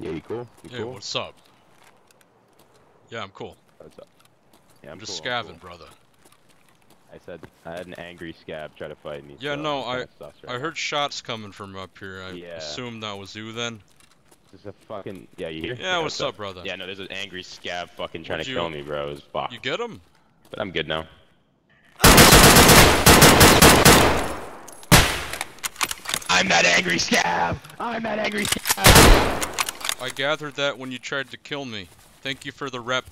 Yeah, you cool? You Yeah, cool? what's up? Yeah, I'm cool. What's up? Yeah, I'm, just cool, I'm scavving, cool. brother. I said I had an angry scav try to fight me. Yeah, so no, I'm sus right I heard shots coming from up here. I Yeah. assumed that was you then. There's a fucking yeah. You hear? Yeah, what's up, brother? Yeah, no, there's an angry scav fucking trying What'd to you- kill me, bro. It's fucked. You get him? But I'm good now. I'm that angry scav. I'm that angry scav. I gathered that when you tried to kill me. Thank you for the rep.